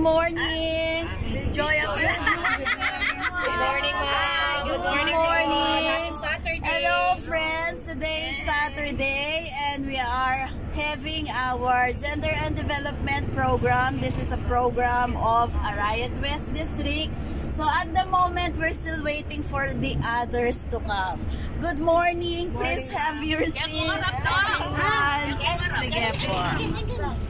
Good morning. Joy of Good morning, ma'am. Good morning. morning. Saturday. Hello, friends. Today is Saturday, and we are having our Gender and Development Program. This is a program of Arayat West District. So at the moment, we're still waiting for the others to come. Good morning. Please have your seat. Get Sige po.